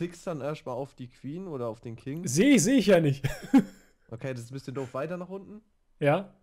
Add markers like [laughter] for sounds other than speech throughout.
klickst dann erstmal auf die Queen oder auf den King. Sehe ich, sehe ich ja nicht. [laughs] Okay, das ist ein bisschen doof. Weiter nach unten. ja.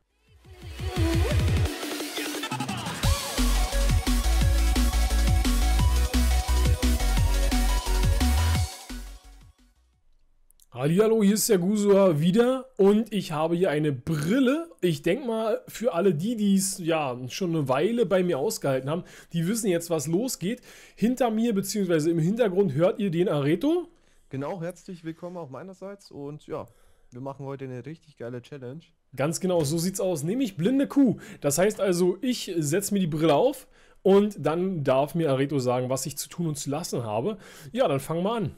Hallihallo, hier ist der Gusua wieder und ich habe hier eine Brille. Ich denke mal, für alle die, die es ja schon eine Weile bei mir ausgehalten haben, die wissen jetzt, was losgeht. Hinter mir bzw. im Hintergrund hört ihr den Areto. Genau, herzlich willkommen auch meinerseits. Und ja, wir machen heute eine richtig geile Challenge. Ganz genau, so sieht's aus. Nämlich blinde Kuh. Das heißt also, ich setze mir die Brille auf und dann darf mir Areto sagen, was ich zu tun und zu lassen habe. Ja, dann fangen wir an.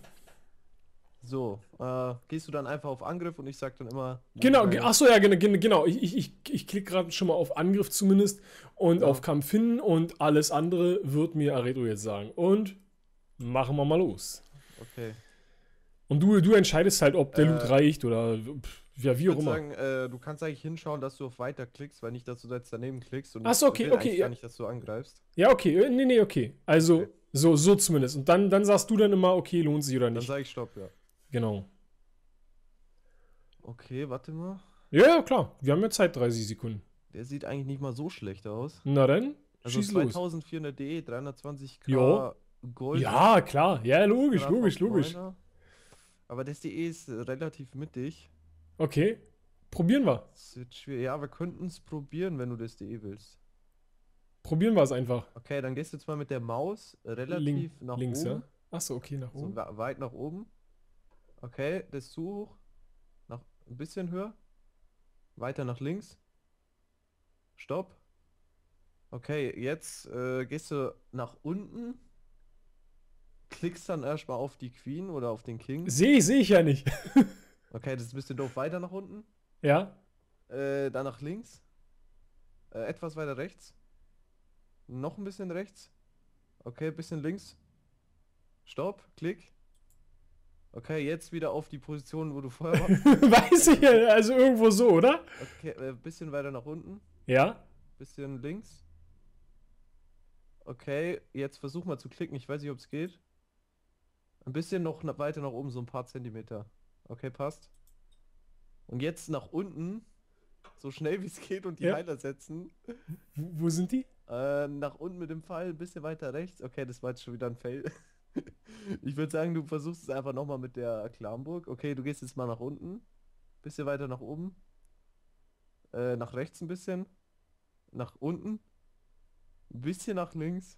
So, äh, gehst du dann einfach auf Angriff und ich sag dann immer. Genau, ge- achso, ja, gen- gen- genau. Ich, ich, ich, klicke gerade schon mal auf Angriff zumindest und Ja. auf Kampf hin und alles andere wird mir Areto jetzt sagen. Und machen wir mal los. Okay. Und du, du entscheidest halt, ob der Äh, Loot reicht oder pff, ja, wie Ich auch immer. sagen, äh, du kannst eigentlich hinschauen, dass du auf Weiter klickst, weil nicht, dass du jetzt daneben klickst. Und Ach so, ich okay, okay, ja. gar nicht, dass du angreifst. Ja, okay, äh, nee, nee, okay. Also, Okay. so, so zumindest. Und dann, dann sagst du dann immer, okay, lohnt sich oder Dann nicht. sage ich Stopp, ja. Genau. Okay, warte mal. Ja, ja, klar. Wir haben ja Zeit, 30 Sekunden. Der sieht eigentlich nicht mal so schlecht aus. Na dann, Also schieß los. 2400 D, 320k Jo. Gold. Ja, klar. Ja, logisch, logisch, logisch. Aber das DE ist relativ mittig. Okay. Probieren wir. Das wird schwer. Ja, wir könnten es probieren, wenn du das DE willst. Probieren wir es einfach. Okay, dann gehst du jetzt mal mit der Maus relativ Link, nach links, oben. ja? Achso, okay, nach So oben. wa- weit nach oben. Okay, das ist zu hoch. Nach ein bisschen höher. Weiter nach links. Stopp. Okay, jetzt äh, gehst du nach unten. Klickst dann erstmal auf die Queen oder auf den King. Sehe ich, sehe ich ja nicht. [laughs] Okay, das ist ein bisschen doof. Weiter nach unten. ja? Äh, dann nach links. Äh, etwas weiter rechts. Noch ein bisschen rechts. Okay, ein bisschen links. Stopp, Klick. Okay, jetzt wieder auf die Position, wo du vorher warst. [laughs] Weiß ich also irgendwo so, oder? Okay, äh, bisschen weiter nach unten. Ja? Bisschen links. Okay, jetzt versuch mal zu klicken. Ich weiß nicht, ob es geht. Ein bisschen noch weiter nach oben, so ein paar Zentimeter. Okay, passt. Und jetzt nach unten. So schnell wie es geht und die Ja. Heiler setzen. Wo, wo sind die? Äh, nach unten mit dem Pfeil, ein bisschen weiter rechts. Okay, das war jetzt schon wieder ein Fail. [laughs] ich würde sagen, du versuchst es einfach nochmal mit der Klamburg. Okay, du gehst jetzt mal nach unten. Bisschen weiter nach oben. Äh, nach rechts ein bisschen. Nach unten. Ein bisschen nach links.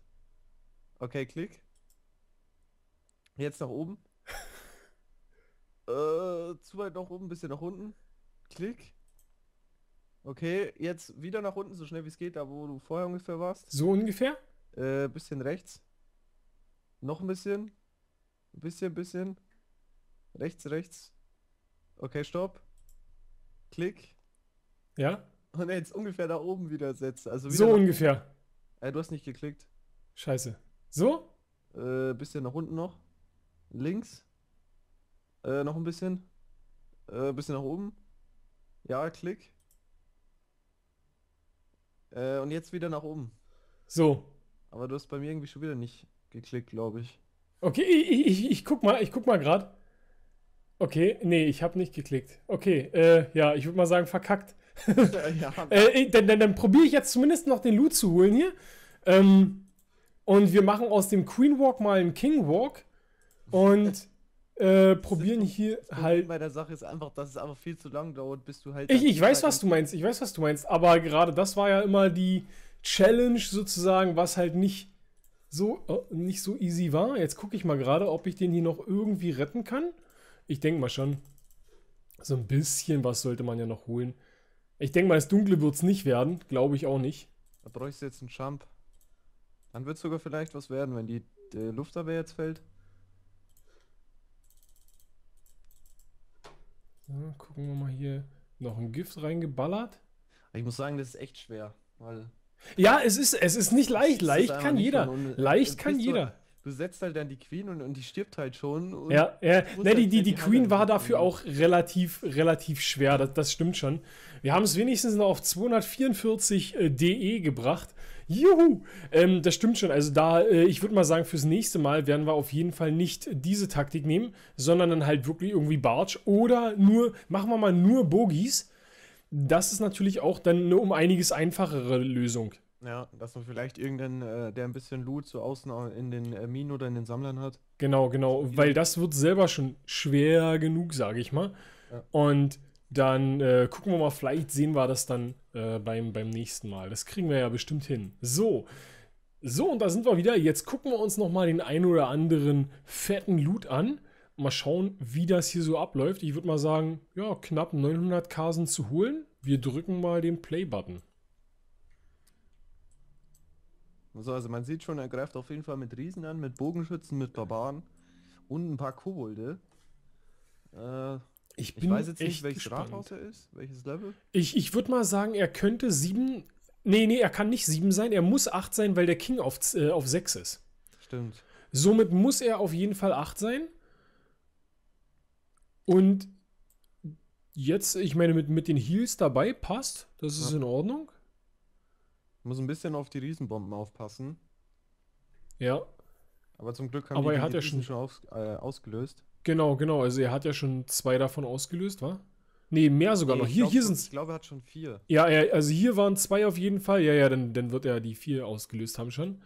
Okay, klick. Jetzt nach oben. [laughs] äh, zu weit nach oben, bisschen nach unten. Klick. Okay, jetzt wieder nach unten, so schnell wie es geht, da wo du vorher ungefähr warst. So ungefähr? Äh, bisschen rechts. Noch ein bisschen. Ein bisschen, bisschen. Rechts, rechts. Okay, stopp. Klick. Ja? Und jetzt ungefähr da oben wieder setzen. Also wieder So nach, ungefähr. äh, du hast nicht geklickt. Scheiße. So? Äh, bisschen nach unten noch. Links. Äh, noch ein bisschen. Äh, bisschen nach oben. Ja, klick. Äh, und jetzt wieder nach oben. So. Aber du hast bei mir irgendwie schon wieder nicht geklickt, glaube ich. Okay, ich, ich, ich guck mal, ich guck mal gerade. Okay, nee, ich habe nicht geklickt. Okay, äh, ja, ich würde mal sagen, verkackt. [laughs] ja, [laughs] Äh, dann dann, dann probiere ich jetzt zumindest noch den Loot zu holen hier. Ähm, und wir machen aus dem Queen Walk mal einen King Walk. Und äh, [laughs] probieren hier halt. bei der Sache ist einfach, dass es einfach viel zu lang dauert, bis du halt. Ich, ich weiß, was du meinst. Ich weiß, was du meinst. Aber gerade das war ja immer die Challenge sozusagen, was halt nicht so, äh, nicht so easy war. Jetzt gucke ich mal gerade, ob ich den hier noch irgendwie retten kann. Ich denke mal schon. So ein bisschen was sollte man ja noch holen. Ich denke mal, das Dunkle wird es nicht werden. Glaube ich auch nicht. Da bräuchst du jetzt einen Jump. Dann wird sogar vielleicht was werden, wenn die, die Luftabwehr jetzt fällt. So, gucken wir mal hier. Noch ein Gift reingeballert. Ich muss sagen, das ist echt schwer, weil Ja, es ist, es ist nicht leicht. Leicht kann jeder. Leicht kann du- jeder. du setzt halt dann die Queen und, und die stirbt halt schon. Ja, ja. Ne, die, die, die Queen war dafür auch relativ, relativ schwer. Das, das stimmt schon. Wir haben es wenigstens noch auf 244 äh, DE gebracht. Juhu! Ähm, das stimmt schon. Also da, äh, ich würde mal sagen, fürs nächste Mal werden wir auf jeden Fall nicht diese Taktik nehmen, sondern dann halt wirklich irgendwie Barge oder nur, machen wir mal nur Bogies. Das ist natürlich auch dann eine um einiges einfachere Lösung. Ja, dass man vielleicht irgendeinen, äh, der ein bisschen Loot so außen in den äh, Minen oder in den Sammlern hat. Genau, genau, weil das wird selber schon schwer genug, sage ich mal. Ja. Und dann äh, gucken wir mal, vielleicht sehen wir das dann äh, beim, beim nächsten Mal. Das kriegen wir ja bestimmt hin. So, so und da sind wir wieder. Jetzt gucken wir uns noch mal den ein oder anderen fetten Loot an. Mal schauen, wie das hier so abläuft. Ich würde mal sagen, ja, knapp 900k sind zu holen. Wir drücken mal den Play-Button. So, also man sieht schon, er greift auf jeden Fall mit Riesen an, mit Bogenschützen, mit Barbaren und ein paar Kobolde. Äh, Ich ich bin weiß jetzt nicht, welches gespannt. Rathaus er ist, welches Level. Ich, ich würde mal sagen, er könnte sieben. Nee, nee, er kann nicht sieben sein. Er muss acht sein, weil der King auf, äh, auf sechs ist. Stimmt. Somit muss er auf jeden Fall acht sein. Und jetzt, ich meine, mit, mit den Heals dabei passt. Das ist Ja. in Ordnung. Muss ein bisschen auf die Riesenbomben aufpassen. Ja, Aber zum Glück haben Aber die er die hat ja schon- schon aus, äh, ausgelöst. genau, genau. Also er hat ja schon zwei davon ausgelöst, wa? Nee, mehr sogar Nee, noch. ich Hier, glaub hier sind Ich glaube, er hat schon vier. Ja, ja, also hier waren zwei auf jeden Fall. Ja, ja, dann, dann wird er die vier ausgelöst haben schon.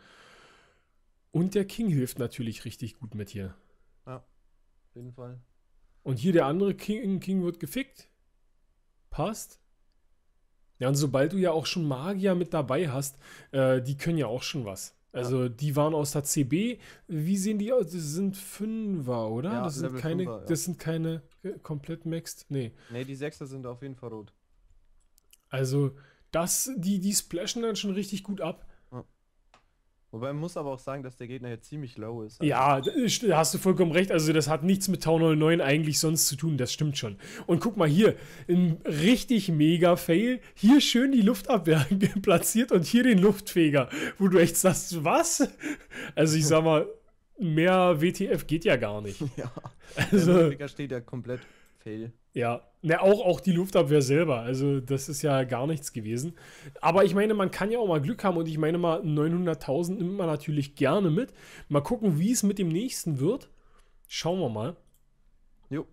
Und der King hilft natürlich richtig gut mit hier. Auf jeden Fall. Und hier der andere King, King wird gefickt. Passt. Ja, und sobald du ja auch schon Magier mit dabei hast, äh, die können ja auch schon was. Also die waren aus der CB. Wie sehen die aus? Das sind Fünfer, oder? Ja, das, sind Level keine, Fünfer, ja. das sind keine äh, komplett maxed. Nee. Ne, die Sechser sind auf jeden Fall rot. Also das, die, die splashen dann schon richtig gut ab. Wobei man muss aber auch sagen, dass der Gegner jetzt ziemlich low ist. Also, Ja, da hast du vollkommen recht. Also, das hat nichts mit Town Hall 9 eigentlich sonst zu tun. Das stimmt schon. Und guck mal hier, ein richtig mega Fail. Hier schön die Luftabwehr [laughs] platziert und hier den Luftfeger, wo du echt sagst, was? Also, ich sag mal, mehr WTF geht ja gar nicht. [laughs] ja. Also, Der Ludwiger steht ja komplett fail. ja, ne, auch, auch die Luftabwehr selber. Also, das ist ja gar nichts gewesen. Aber ich meine, man kann ja auch mal Glück haben und ich meine mal, 900.000 nimmt man natürlich gerne mit. Mal gucken, wie es mit dem nächsten wird. Schauen wir mal. Jo.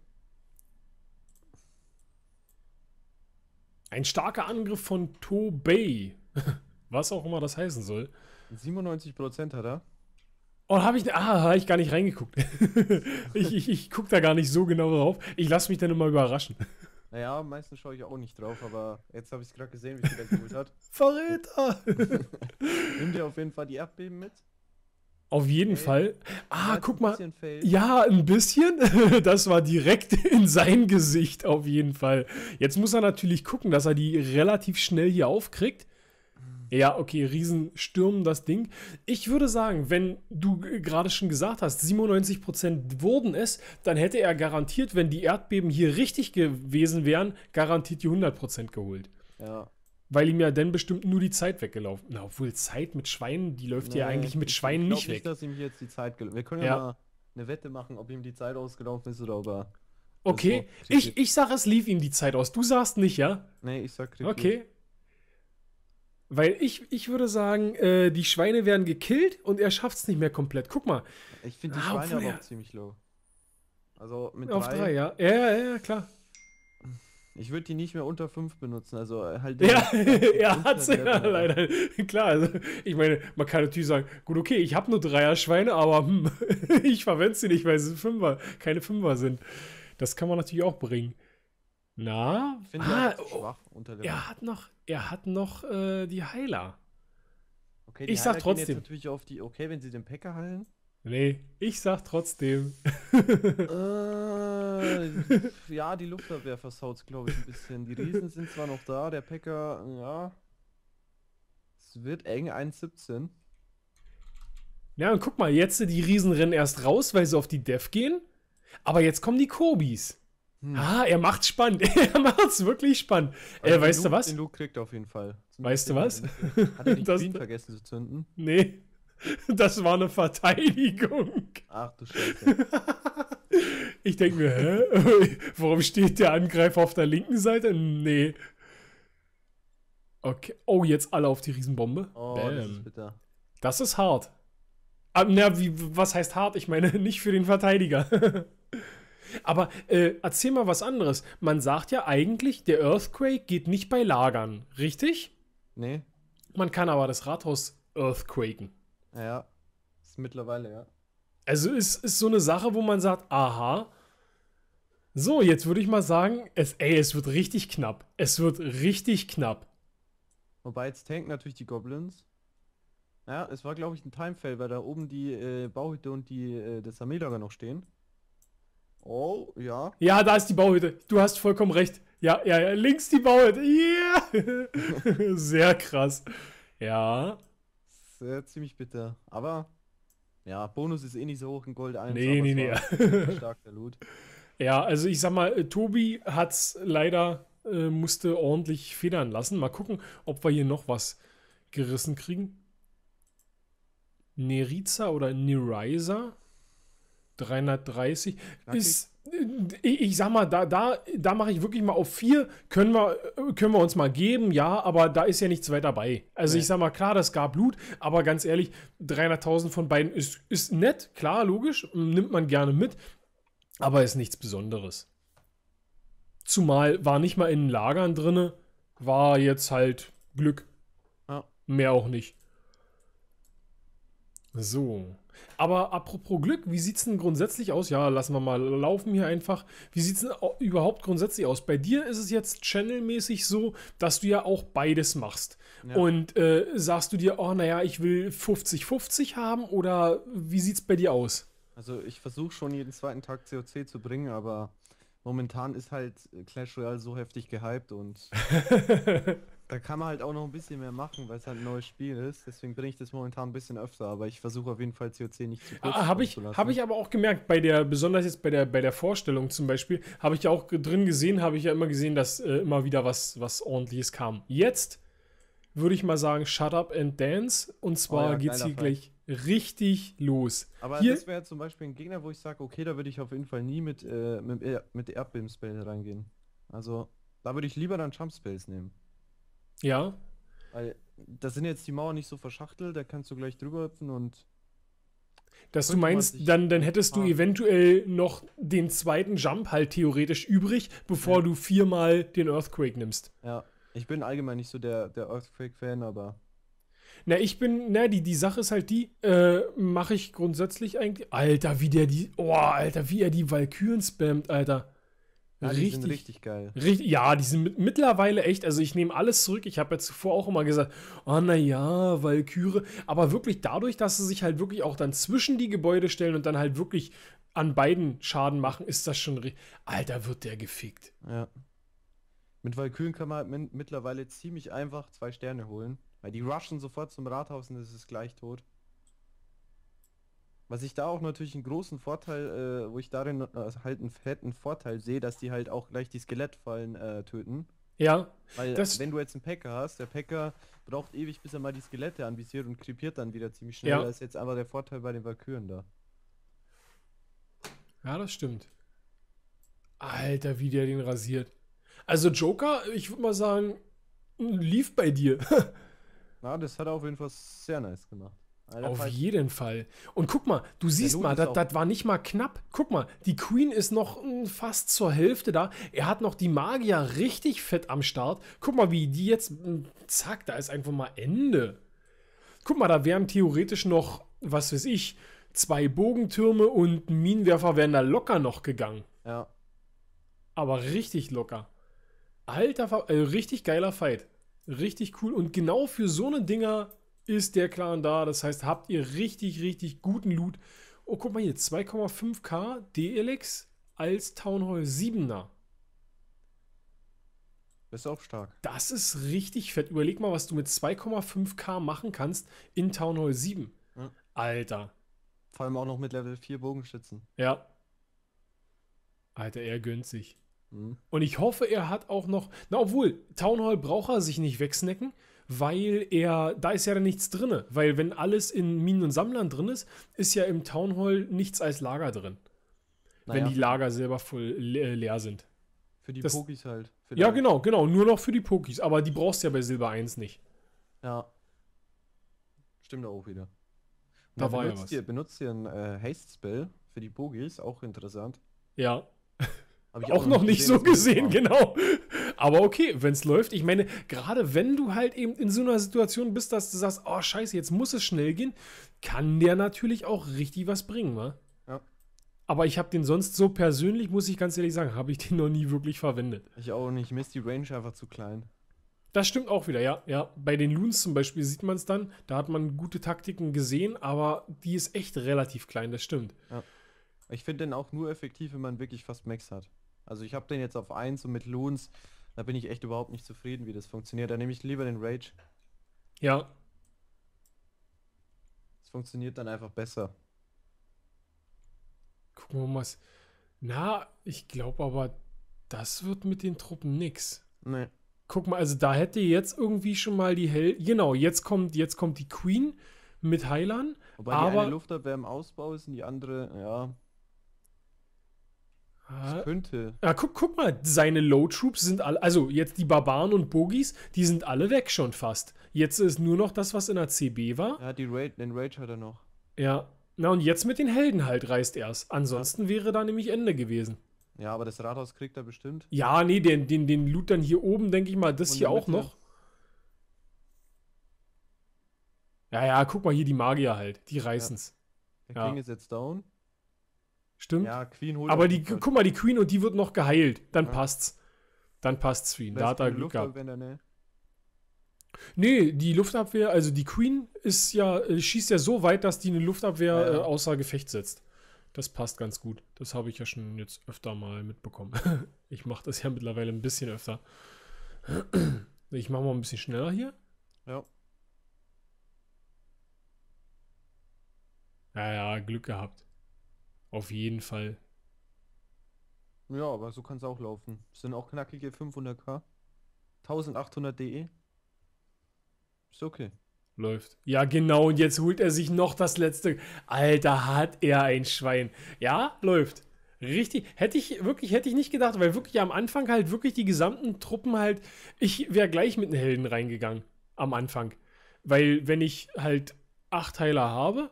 Ein starker Angriff von Tobey. [laughs] Was auch immer das heißen soll. 97% hat er. Oh, habe ich. Ah, habe ich gar nicht reingeguckt. [laughs] ich ich, ich gucke da gar nicht so genau drauf. Ich lasse mich dann immer überraschen. Naja, meistens schaue ich auch nicht drauf, aber jetzt habe ich es gerade gesehen, wie viel er geholt hat. [laughs] Verräter! [laughs] Nimm dir auf jeden Fall die Erdbeben mit. Auf jeden Okay. Fall. Ah, guck mal. fail. Ja, ein bisschen. Das war direkt in sein Gesicht auf jeden Fall. Jetzt muss er natürlich gucken, dass er die relativ schnell hier aufkriegt. Ja, okay, Riesen stürmen das Ding. Ich würde sagen, wenn du gerade schon gesagt hast, 97% wurden es, dann hätte er garantiert, wenn die Erdbeben hier richtig gewesen wären, garantiert die 100% geholt. Ja. Weil ihm ja dann bestimmt nur die Zeit weggelaufen. Na, obwohl Zeit mit Schweinen, die läuft ja Nee, eigentlich mit Schweinen ich glaub nicht weg. dass ihm jetzt die Zeit gelaufen Wir können ja, Ja. mal eine Wette machen, ob ihm die Zeit ausgelaufen ist oder ob er. Okay, ich, ich sag, es lief ihm die Zeit aus. Du sagst nicht, ja? Nee, ich sag. Okay. Weil ich, ich würde sagen, äh, die Schweine werden gekillt und er schafft es nicht mehr komplett. Guck mal, Ich finde die Ah, Schweine aber er- auch ziemlich low. Also mit auf drei. drei, ja. Ja, ja, ja, klar. Ich würde die nicht mehr unter fünf benutzen. Also äh, halt. Ja, er hat der ja aber- leider. [laughs] Klar, also, ich meine, man kann natürlich sagen, gut, okay, ich habe nur Dreier-Schweine, aber hm, [laughs] ich verwende sie nicht, weil sie Fünfer, keine Fünfer sind. Das kann man natürlich auch bringen. Na, Ich finde ah, oh, schwach unter der er hat noch, er hat noch äh, die Heiler. Okay, ich sag Heiler gehen trotzdem. Jetzt natürlich auf die. Okay, wenn sie den Packer heilen. Nee, ich sag trotzdem. äh, ja, die Luftabwehr versaut glaube ich, ein bisschen. Die Riesen sind zwar noch da, der Packer, ja. Es wird eng, 1,17. Ja, und guck mal, jetzt die Riesen rennen erst raus, weil sie auf die Def gehen. Aber jetzt kommen die Kobis. Hm. Ah, er macht's spannend. [laughs] er macht's wirklich spannend. Also äh, weißt du Luke- was? Den Luke kriegt er auf jeden Fall. Weißt du was? Hat er die [laughs] Das- Queen vergessen zu zünden? Nee. [laughs] Das war eine Verteidigung. Ach du Scheiße. Ich denke mir, hä? Warum steht der Angreifer auf der linken Seite? Nee. Okay. Oh, jetzt alle auf die Riesenbombe. Oh, Bam. das ist bitter. Das ist hart. Ah, na, wie, was heißt hart? Ich meine, nicht für den Verteidiger. Aber äh, erzähl mal was anderes. Man sagt ja eigentlich, der Earthquake geht nicht bei Lagern, richtig? Nee? Man kann aber das Rathaus Earthquaken. Ja. Ist mittlerweile, ja. Also ist, ist so eine Sache, wo man sagt, aha. So, jetzt würde ich mal sagen, es, ey, es wird richtig knapp. Es wird richtig knapp. Wobei jetzt tanken natürlich die Goblins. Ja, es war glaube ich ein Timefail, weil da oben die äh, Bauhütte und die äh, das Armeelager noch stehen. Oh, ja. Ja, da ist die Bauhütte. Du hast vollkommen recht. Ja, ja, ja, links die Bauhütte. Yeah! [laughs] Sehr krass. Ja. Sehr ziemlich bitter. Aber ja, Bonus ist eh nicht so hoch in Gold 1. Nee, nee, nee. stark der Loot. Ja, also ich sag mal, äh, Tobi hat's leider, äh, musste ordentlich federn lassen. Mal gucken, ob wir hier noch was gerissen kriegen. Neriza oder Neriza 330 Knackig. ist, äh, ich, sag mal, da, da, da mache ich wirklich mal auf 4, können wir, äh, können wir uns mal geben, ja, aber da ist ja nichts weiter dabei. Also Nee. ich sag mal, klar, das gab Blut, aber ganz ehrlich, 300.000 von beiden ist, ist nett, klar, logisch, nimmt man gerne mit, aber ist nichts Besonderes. Zumal war nicht mal in den Lagern drinne, war jetzt halt Glück. Ja. Mehr auch nicht. So. Aber apropos Glück, wie sieht es denn grundsätzlich aus? Ja, lassen wir mal laufen hier einfach. Wie sieht es denn au- überhaupt grundsätzlich aus? Bei dir ist es jetzt channelmäßig so, dass du ja auch beides machst. Ja. Und äh, sagst du dir, oh, naja, ich will 50-50 haben oder wie sieht es bei dir aus? Also ich versuche schon jeden zweiten Tag COC zu bringen, aber momentan ist halt Clash Royale so heftig gehypt und [laughs] da kann man halt auch noch ein bisschen mehr machen, weil es halt ein neues Spiel ist. Deswegen bringe ich das momentan ein bisschen öfter, aber ich versuche auf jeden Fall COC nicht zu kurz Ah, habe ich, zu lassen. hab ich aber auch gemerkt, bei der, besonders jetzt bei der, bei der Vorstellung zum Beispiel, habe ich ja auch drin gesehen, habe ich ja immer gesehen, dass äh, immer wieder was, was ordentliches kam. Jetzt würde ich mal sagen, shut up and dance. Und zwar Oh ja, geht's hier Fight. gleich richtig los. Aber Hier- das wäre zum Beispiel ein Gegner, wo ich sage, okay, da würde ich auf jeden Fall nie mit, äh, mit, Er- mit Erdbeben-Spell reingehen. Also, da würde ich lieber dann Jump-Spells nehmen. Ja, Weil da sind jetzt die Mauern nicht so verschachtelt, da kannst du gleich drüber hüpfen und dass du meinst, dann, dann hättest du Ah. eventuell noch den zweiten Jump halt theoretisch übrig, bevor Ja. du viermal den Earthquake nimmst. ja. Ich bin allgemein nicht so der, der Earthquake-Fan, aber Na, ich bin, na, die, die Sache ist halt die, äh, mache ich grundsätzlich eigentlich. Alter, wie der die, oh, Alter, wie er die Valkyren spammt, Alter. Ja, die richtig, sind richtig geil. richtig, ja, die sind mit, mittlerweile echt, also ich nehme alles zurück. Ich habe ja zuvor auch immer gesagt, oh, naja, Valkyrie. Aber wirklich dadurch, dass sie sich halt wirklich auch dann zwischen die Gebäude stellen und dann halt wirklich an beiden Schaden machen, ist das schon, ri- Alter, wird der gefickt. Ja. Mit Valkyren kann man halt mittlerweile ziemlich einfach zwei Sterne holen. Weil die rushen sofort zum Rathaus und es ist gleich tot. Was ich da auch natürlich einen großen Vorteil, äh, wo ich darin äh, halt einen fetten Vorteil sehe, dass die halt auch gleich die Skelettfallen äh, töten. Ja, Weil Das- wenn du jetzt einen Packer hast, der Packer braucht ewig, bis er mal die Skelette anvisiert und krepiert dann wieder ziemlich schnell. Ja. Da ist jetzt aber der Vorteil bei den Valkyren da. Ja, das stimmt. Alter, wie der den rasiert. Also Joker, ich würde mal sagen, lief bei dir. [laughs] Na, das hat er auf jeden Fall sehr nice gemacht. Alter, Auf Fight- jeden Fall. Und guck mal, du siehst mal, das war nicht mal knapp. Guck mal, die Queen ist noch mm, fast zur Hälfte da. Er hat noch die Magier richtig fett am Start. Guck mal, wie die jetzt, mm, zack, da ist einfach mal Ende. Guck mal, da wären theoretisch noch, was weiß ich, zwei Bogentürme und Minenwerfer wären da locker noch gegangen. Ja. Aber richtig locker. Alter, äh, richtig geiler Fight. Richtig cool. Und genau für so eine Dinger ist der Clan da. Das heißt, habt ihr richtig, richtig guten Loot. Oh, guck mal hier, 2,5k DLX als Town Hall 7er. Ist auch stark. Das ist richtig fett. Überleg mal, was du mit 2,5k machen kannst in Town Hall 7. Ja. Alter. Vor allem auch noch mit Level 4 Bogenschützen. Ja. Alter, er gönnt sich. Mhm. Und ich hoffe, er hat auch noch. Na, obwohl, Town Hall braucht er sich nicht wegsnacken, weil er, da ist ja dann nichts drin. Weil wenn alles in Minen und Sammlern drin ist, ist ja im Town Hall nichts als Lager drin. Naja, wenn die Lager selber voll le leer sind. für die das- Pokis halt. Für Ja, genau, genau. Nur noch für die Pokis. Aber die brauchst du ja bei Silber 1 nicht. Ja. Stimmt auch wieder. Und Da war ja benutzt was. Ihr, benutzt ihr ein äh, Haste-Spell für die Pokis, auch interessant. Ja, Hab auch noch nicht so wir das gesehen, genau. Aber okay, wenn es läuft. Ich meine, gerade wenn du halt eben in so einer Situation bist, dass du sagst, oh scheiße, jetzt muss es schnell gehen, kann der natürlich auch richtig was bringen, wa? Ja. Aber ich habe den sonst so persönlich, muss ich ganz ehrlich sagen, habe ich den noch nie wirklich verwendet. Ich auch nicht. Mir ist die Range einfach zu klein. Das stimmt auch wieder, ja. ja. Bei den Loons zum Beispiel sieht man es dann, da hat man gute Taktiken gesehen, aber die ist echt relativ klein, das stimmt. Ich finde den auch nur effektiv, wenn man wirklich fast Max hat. Also ich habe den jetzt auf 1 und mit Loons, da bin ich echt überhaupt nicht zufrieden, wie das funktioniert. Da nehme ich lieber den Rage. Ja, Es funktioniert dann einfach besser. gucken wir mal. was- Na, ich glaube aber, das wird mit den Truppen nix. Nee. Guck mal, also da hätte jetzt irgendwie schon mal die Hell. Genau, jetzt kommt, jetzt kommt die Queen mit Heilern. Wobei die Aber- eine Luftabwehr im Ausbau ist und die andere, ja, Ah, es könnte. Ja, guck, guck mal, seine Low Troops sind alle, also jetzt die Barbaren und Bogies, die sind alle weg schon fast. Jetzt ist nur noch das, was in der CB war. Ja, die Rage, den Rage hat er noch. Ja. Na und jetzt mit den Helden halt reißt er's. Ansonsten wäre da nämlich Ende gewesen. Ja, aber das Rathaus kriegt er bestimmt. Ja, nee, den, den, den Loot dann hier oben, denke ich mal, das Und hier der auch Mitte? noch. Ja, ja, guck mal hier die Magier halt, die reißen's. Der Ja. King ist jetzt down. Stimmt? Ja, Queen holt Aber die, guck mal, die Queen und die wird noch geheilt. Dann Ja. passt's. Dann passt's für ihn. Da hat er Glück gehabt. Der Nähe? Nee, die Luftabwehr, also die Queen ist ja, äh, schießt ja so weit, dass die eine Luftabwehr Ja, ja. Äh, außer Gefecht setzt. Das passt ganz gut. Das habe ich ja schon jetzt öfter mal mitbekommen. [laughs] ich mache das ja mittlerweile ein bisschen öfter. [clears throat] Ich mache mal ein bisschen schneller hier. Ja. Ja, ja, Glück gehabt. Auf jeden Fall. Ja, aber so kann es auch laufen. Es sind auch knackige 500k. 1800 DE. Ist okay. Läuft. Ja, genau. Und jetzt holt er sich noch das letzte. Alter, hat er ein Schwein. Ja, läuft. Richtig. Hätte ich wirklich, hätte ich nicht gedacht, weil wirklich am Anfang halt wirklich die gesamten Truppen halt. Ich wäre gleich mit den Helden reingegangen. Am Anfang. Weil, wenn ich halt acht Heiler habe,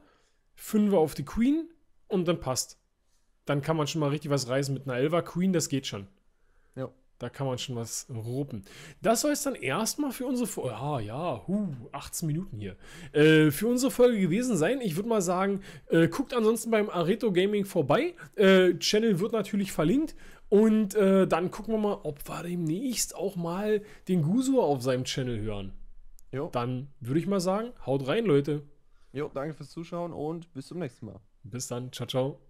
fünf auf die Queen und dann passt. Dann kann man schon mal richtig was reißen mit einer Elfer Queen, das geht schon. Ja. Da kann man schon was ruppen. Das soll es dann erstmal für unsere Folge. Ja, ja, huh, 18 Minuten hier. Äh, für unsere Folge gewesen sein. Ich würde mal sagen, äh, guckt ansonsten beim Areto Gaming vorbei. Äh, Channel wird natürlich verlinkt. Und äh, dann gucken wir mal, ob wir demnächst auch mal den Guso auf seinem Channel hören. Jo. Dann würde ich mal sagen, haut rein, Leute. Jo, danke fürs Zuschauen und bis zum nächsten Mal. Bis dann. Ciao, ciao.